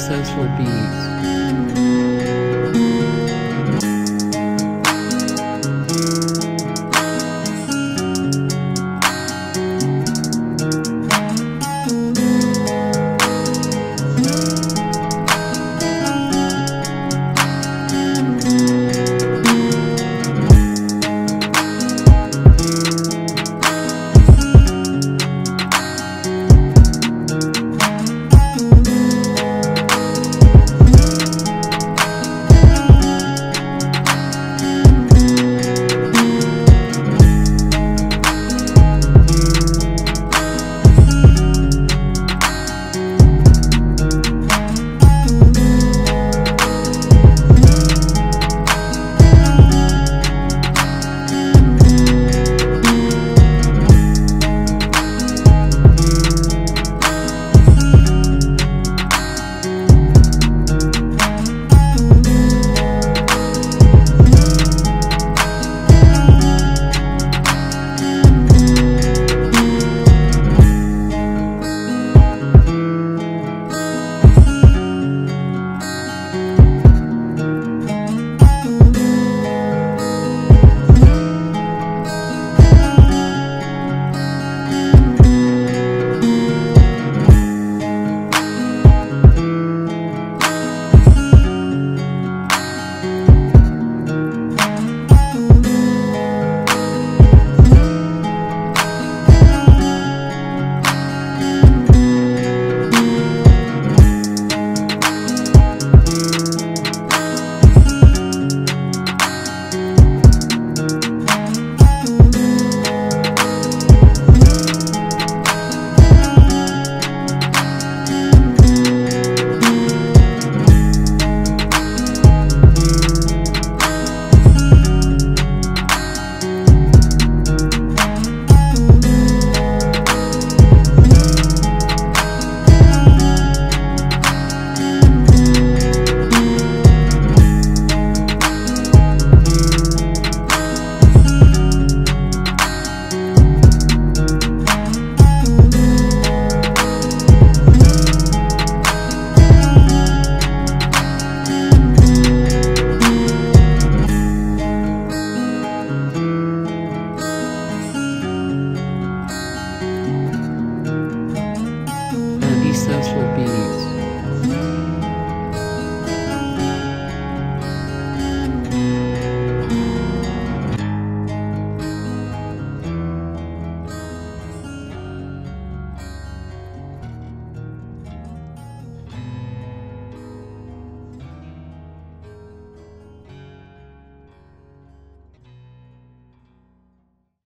social bees. senseless beatings.